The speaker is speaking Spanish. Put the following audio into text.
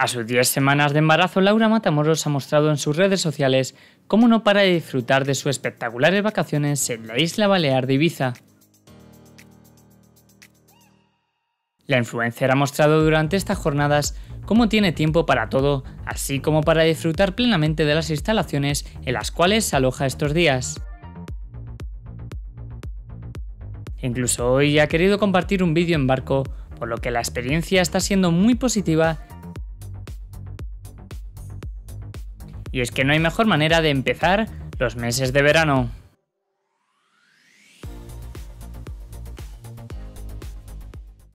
A sus 10 semanas de embarazo, Laura Matamoros ha mostrado en sus redes sociales cómo no para de disfrutar de sus espectaculares vacaciones en la isla balear de Ibiza. La influencer ha mostrado durante estas jornadas cómo tiene tiempo para todo, así como para disfrutar plenamente de las instalaciones en las cuales se aloja estos días. Incluso hoy ha querido compartir un vídeo en barco, por lo que la experiencia está siendo muy positiva Y es que no hay mejor manera de empezar los meses de verano.